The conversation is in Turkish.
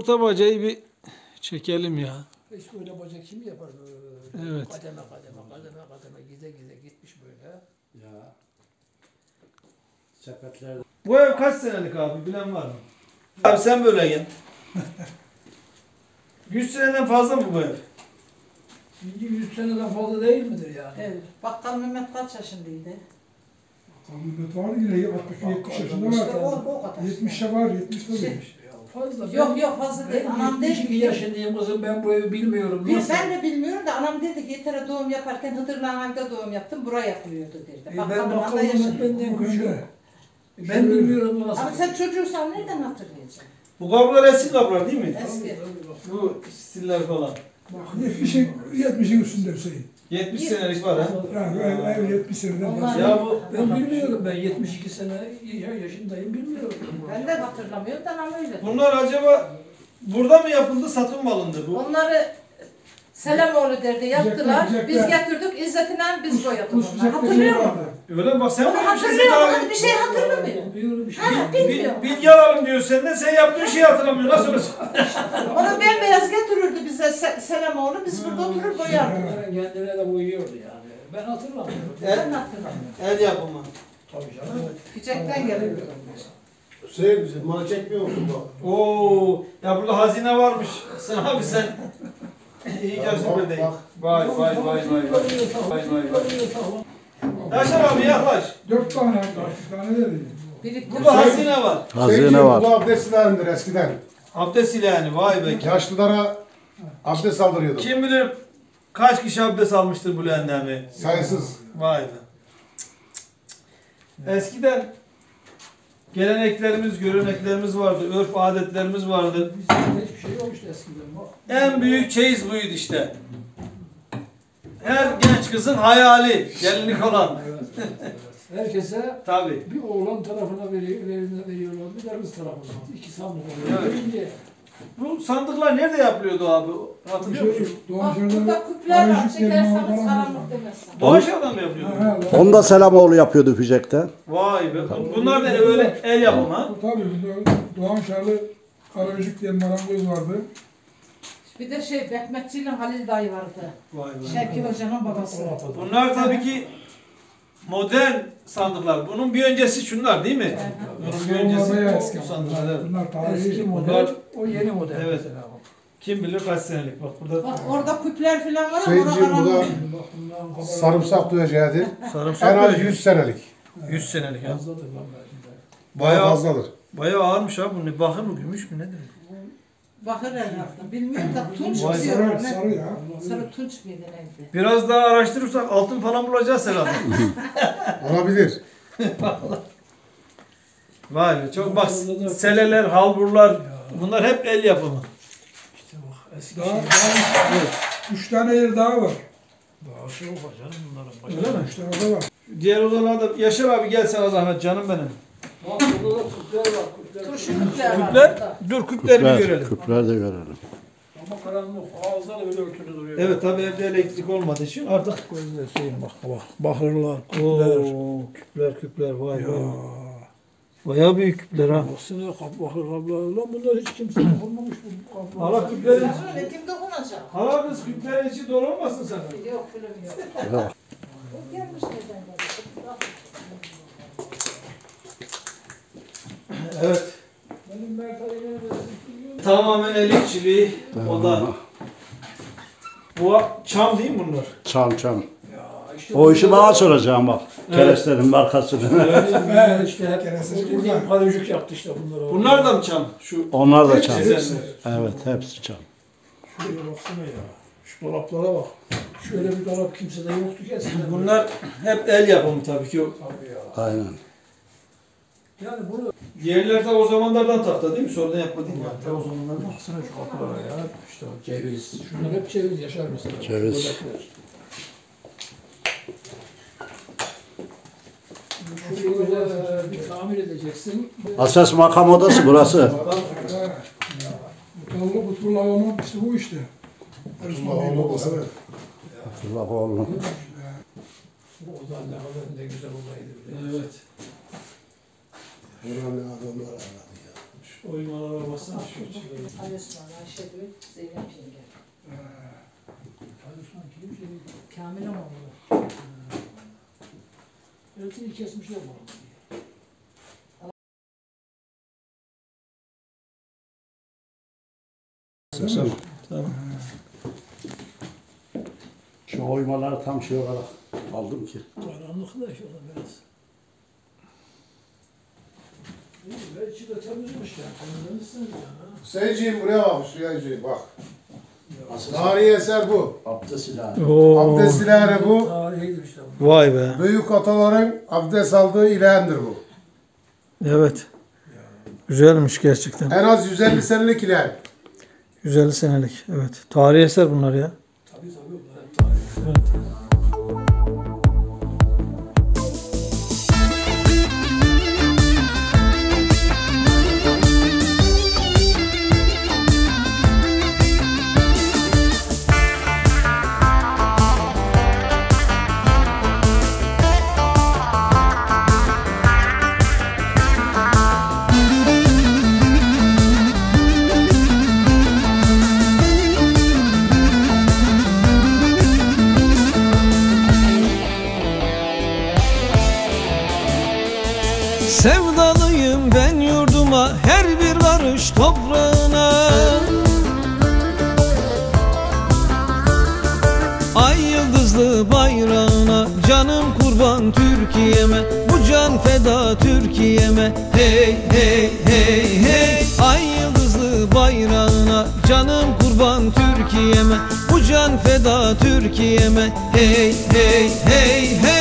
orta bacayı bir çekelim ya. Hiç böyle bacak kim yapar böyle? Evet. Kademe kademe kademe kademe gide gide gitmiş böyle. Ya. Sepetlerde. Bu ev kaç senelik abi bilen var mı? Abi sen böyle gel. 100 seneden fazla mı bu ev? Şimdi 100 seneden fazla değil midir yani? Evet. Bakkal Mehmet kaç yaşındaydı? Ahmet var yine 60-70 yaşında İşte o, var. o kadar. 70'e var, 70'te Şey, demiş. Fazla. Yok yok fazla değil. Ben Anam 72 dedi ki, yaşındayım kızım ben bu evi bilmiyorum. Nasıl? ben de bilmiyorum da anam dedi ki yetere doğum yaparken Hıdırlıhan'da doğum yaptım buraya yapılıyordu dedi. E, Bakkal ben Mehmet'te bakalım yaşadım. benden. Şöyle. Ben bilmiyorum nasıl. Ama sen çocuğuysan nereden hatırlayacaksın? Bu kapılar eski kapılar değil mi? Eski. Bu stiller falan. Bak 70'in 70'in üstünde Hüseyin. 70 senelik var ha. Bu ev, ev 70 seneden Onlar- fazla. Ya bu Ben bilmiyorum ben 72 sene ya- yaşındayım bilmiyorum. Ben de hatırlamıyorum da anam öyle. bunlar acaba burada mı yapıldı satın mı alındı bu? Onları Selamoğlu derdi yaptılar. Biz getirdik İzzet'inen biz boyadık Kus onları. Hatırlıyor şey musun? vardı. Öyle mi? bak sen Onu böyle bir şeyse hatırlıyor daha musun? Bir şey bir şey. Ha, Bil- bilmiyor. bilgi alalım diyor senden sen yaptığın şeyi hatırlamıyor. Nasıl olacak? Onu bembeyaz getirirdi bize Se- Selamoğlu. Biz burada oturur boyardık. Kendine de uyuyordu yani. Ben hatırlamıyorum. Ben hatırlamıyorum. El yapımı. Tabii canım. Küçükten geliyordu. Hüseyin bizi bana çekmiyor musun bak? Oo, ya burada hazine varmış. Sen abi sen iyi gerçekten değil. Bak, Vay vay vay vay vay. Vay vay vay. Yaşar abi yaklaş. 4 tane, 4 tane dedi. Biriktir. Burada hazine var. Hazine var. Bu abdest silahındır eskiden. Abdest yani vay be. Yaşlılara abdest aldırıyordu. Kim bilir kaç kişi abdest almıştır bu leğenden Sayısız. Vay be. Eskiden geleneklerimiz, göreneklerimiz vardı, örf adetlerimiz vardı. Bizde hiçbir şey yokmuş eskiden. En büyük çeyiz buydu işte. Her genç kızın hayali, gelinlik olan. Herkese Tabii. bir oğlan tarafına veriyor, veriyor- veriyorlar, bir de kız tarafına. İki sandık oluyor. Evet. Verince Bu sandıklar nerede yapılıyordu abi? Hatırlıyor musun? Doğan Bak burada küpler var. Çekerseniz karanlık var. demezsen. Doğaçlardan mı yapıyordu? Ha, ha, Onu da Selamoğlu yapıyordu Fücek'te. Vay be. Bunlar da öyle el yapımı ha. Tabii burada Doğan Şarlı Karabücük diye marangoz vardı. Bir de şey Bekmetçi ile Halil dayı vardı. Vay be. Şevki Hoca'nın babası. Bunlar tabii ki modern sandıklar. Bunun bir öncesi şunlar değil mi? Bunun bir öncesi bu eski sandıklar. evet. Bunlar tarihi. eski model, Bunlar- o yeni model Evet. mesela. Kim bilir kaç senelik. Bak burada Bak orada küpler falan var ama orada Hüseyin'cim bu da karanlık. Bak bunların kafaları- sarımsak duyacaktır. sarımsak En az böyle 100 senelik. 100 senelik ya. Fazladır lan belki de. Bayağı fazladır. bayağı ağırmış abi bu ne? Bakır mı gümüş mü nedir? Bakır herhalde. Bilmiyorum da tunç Vay mu Sarı, sarı ne? ya. Sarı tunç muydu neydi? Biraz daha araştırırsak altın falan bulacağız herhalde. Olabilir. Vay be çok bak seleler, halburlar bunlar hep el yapımı. İşte bak eski Daha, şey. daha üç tane yer daha var. Daha şey var canım bunların. Öyle mi? Üç tane de var. Diğer odalarda Yaşar abi gel sana zahmet canım benim. Bak burada da küpler var. Küpler. Turşu küpler var. Küpler, burada. dur küpleri bir Küpler, görelim. küpler de görelim. Ama karanlık ağızda da öyle örtülü duruyor. Evet tabi evde elektrik olmadığı için artık Gözler şeyin bak bak. Bakırlar, küpler. Oo, küpler küpler vay Ya. vay. Bayağı büyük küpler ha. Baksana kap bakır kaplar. Lan bunlar hiç kimse dokunmamış bu kaplar. Hala küplerin, Ya öyle kim dokunacak? hala kız küplerin içi dolu olmasın sen? Yok film yok. Yok. O gelmiş neden Evet. Tamamen el işçiliği o da. Bu çam değil mi bunlar? Çam çam. Ya işte O işi bana soracağım bak. Kerestenin markasını. Evet işte hep Kerestesi bu dediğim burada. paracık yaptı işte bunları. Bunlar da mı çam? Şu Onlar da çam. hepsi. Evet hepsi çam. Şuraya baksana ya. Şu dolaplara bak. Şöyle bir dolap kimsede yoktu ki eskiden. bunlar hep el yapımı tabii ki. Tabii ya. Aynen. Yani bunu De o zamanlardan tahta değil mi? Sonradan yapma değil mi? Ta o zamanlardan. baksana şu kapılara ya. İşte o ceviz. Şunlar hep ceviz yaşar mesela. Ceviz. Güzel bir tamir edeceksin. Asas makam odası burası. Bu tavla bu turla olmak bu işte. Bey'in olmak babası. evet. Allah oğlum. O da ne kadar ne güzel olaydı. Evet. Ne adamlar aradı ya. Şu oymalara baksana şu içleri. Ali Osman, Ayşegül, Zeynep Yenge. Osman kim şey? Kamil Omoğlu. Eltini kesmişler bu. Tamam. Şu oymaları tam şey olarak aldım ki. Karanlık da şöyle biraz. De temizmiş. Hüseyinciğim buraya bak Hüseyinciğim bak. Tarihi eser bu. abdest silahı. Oo. Abdest ilahı bu. Tarihidir işte bu. Vay be. Büyük ataların abdest aldığı ilahendir bu. Evet. Güzelmiş gerçekten. En az 150 senelik ilahen. 150 senelik. Evet. Tarihi eser bunlar ya. Tabii tabii bunlar hep tarih. Sevdalıyım ben yurduma her bir karış toprağına. Ay yıldızlı bayrağına canım kurban Türkiye'me. Bu can feda Türkiye'me. Hey hey hey hey. Ay yıldızlı bayrağına canım kurban Türkiye'me. Bu can feda Türkiye'me. Hey hey hey hey